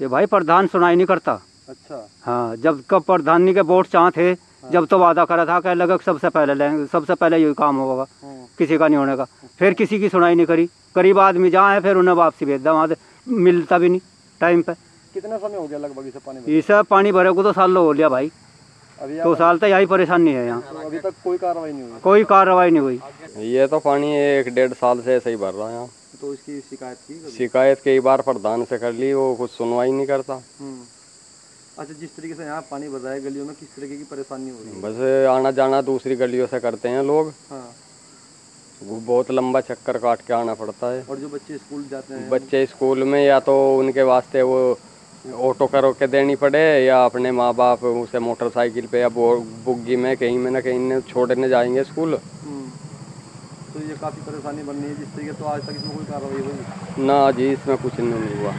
ये भाई प्रधान सुनाई नहीं करता। अच्छा। हाँ जब कब प्रधानी के वोट चाह थे हाँ। जब तो वादा करा था कह लगा सबसे पहले लेंगे सबसे पहले यही काम होगा हम्म, किसी का नहीं होने का। फिर किसी की सुनाई नहीं करी। गरीब आदमी जहाँ है फिर उन्हें वापसी भेज दिया। वहाँ से मिलता भी नहीं टाइम पे। कितना समय हो गया लगभग इसे पानी सब पानी भरे को तो साल हो लिया भाई। अभी दो साल तक यही परेशानी है यहाँ। तो अभी तक कोई कार्रवाई नहीं हुई? कोई कार्रवाई नहीं हुई। ये तो पानी एक डेढ़ साल से ऐसे ही भर रहा है यहाँ। तो इसकी शिकायत की? शिकायत कई बार प्रधान से कर ली वो कुछ सुनवाई नहीं करता। हम्म। अच्छा जिस तरीके से यहाँ पानी भर रहा है गलियों में किस तरीके की परेशानी हो रही है? बस आना जाना दूसरी गलियों से करते हैं लोग। हाँ। वो बहुत लंबा चक्कर काट के आना पड़ता है। और जो बच्चे स्कूल जाते हैं? बच्चे स्कूल में या तो उनके वास्ते वो ऑटो करो के देनी पड़े या अपने माँ बाप उसे मोटरसाइकिल पे या बुग्गी में कहीं में ना कहीं छोड़ने जाएँगे स्कूल। हम्म। तो ये काफ़ी परेशानी बन रही है, जिस तरीके तो आज तक इसमें कोई कार्रवाई हुई ना जी, इसमें कुछ नहीं हुआ।